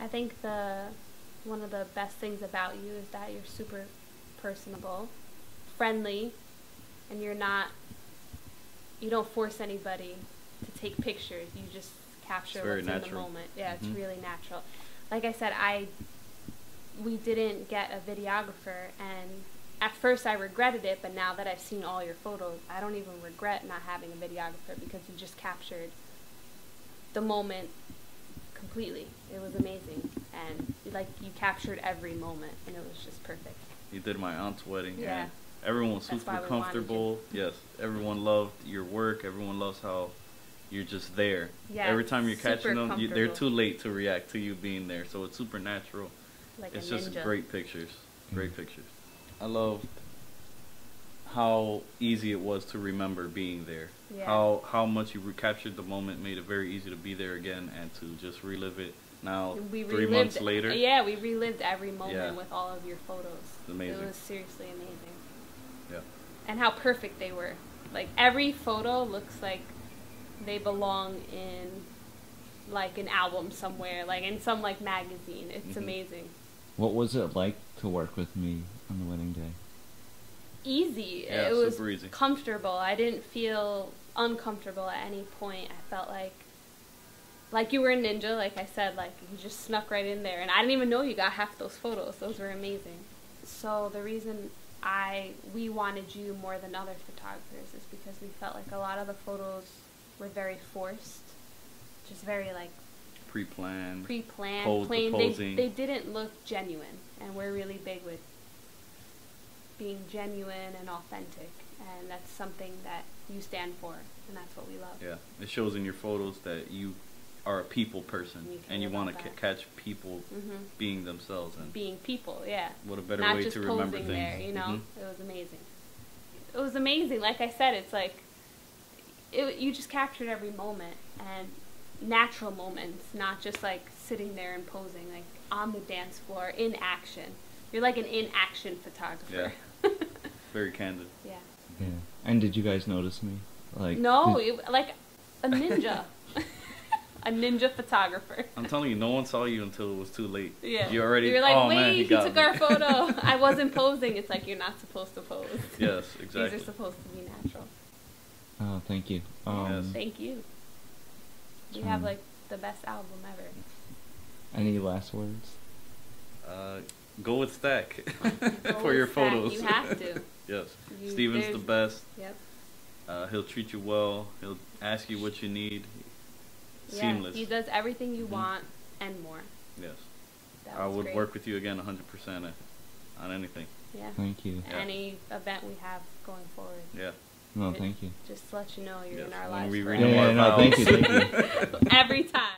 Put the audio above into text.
I think the one of the best things about you is that you're super personable, friendly, and you're not you don't force anybody to take pictures. You just capture what's in the moment. Yeah, Mhm. it's really natural. Like I said, I we didn't get a videographer and at first I regretted it, but now that I've seen all your photos, I don't even regret not having a videographer because you just captured the moment completely. It was amazing. And like you captured every moment and it was just perfect. You did my aunt's wedding, Yeah. and everyone was super why we wanted comfortable. Yes, everyone loved your work. Everyone loves how you're just there. Yeah, Every time you're catching them, you, they're too late to react to you being there. So it's super natural. Like it's a just ninja. great pictures. Great Mm. pictures. I loved how easy it was to remember being there. Yeah. How how much you recaptured the moment made it very easy to be there again and to just relive it. Now we three relived, months later, Yeah, we relived every moment Yeah. with all of your photos. Amazing. It was seriously amazing. yeah, And how perfect they were. Like every photo looks like they belong in like an album somewhere, like in some like magazine. It's Mhm. amazing. What was it like to work with me on the wedding day? Easy. Yeah, it was super easy. comfortable. I didn't feel uncomfortable at any point. I felt like like you were a ninja, like I said, like you just snuck right in there and I didn't even know you got half those photos. Those were amazing. So the reason I we wanted you more than other photographers is because we felt like a lot of the photos were very forced. Just very like pre-planned. pre-planned, Pose- the plain. They, they didn't look genuine, and we're really big with being genuine and authentic, and that's something that you stand for, and that's what we love. Yeah, it shows in your photos that you are a people person You and you want to ca- catch people hmm being themselves and Being people, yeah. what a better Not way just to remember posing things. there, you know. Mhm. It was amazing. It was amazing. Like I said, it's like it, you just captured every moment and natural moments, not just like sitting there and posing, like on the dance floor in action. You're like an in action photographer. Yeah. Very candid. yeah. Yeah. And did you guys notice me? Like No, did- it, like a ninja, a ninja photographer. I'm telling you, no one saw you until it was too late. Yeah. You already. You're like, oh wait, man, he, he, took me." our photo. I wasn't posing. It's like you're not supposed to pose. yes, exactly. These are supposed to be natural. Oh, thank you. Um, Yes. Thank you. You have Um, like the best album ever. Any last words? Uh, go with STAK Go for with your STAK. photos. You have to. yes, You- Steven's the best. Yep. Uh, he'll treat you well. He'll ask you what you need. Yeah, Seamless. he does everything you Mhm. want and more. Yes, That I would great. work with you again 100% on anything. Yeah. Thank you. Yeah. Any event we have going forward. Yeah. No, It- thank you. Just to let you know you're Yes, in our lives we forever. renew Yeah, our yeah, no, thank you, thank you. Every time.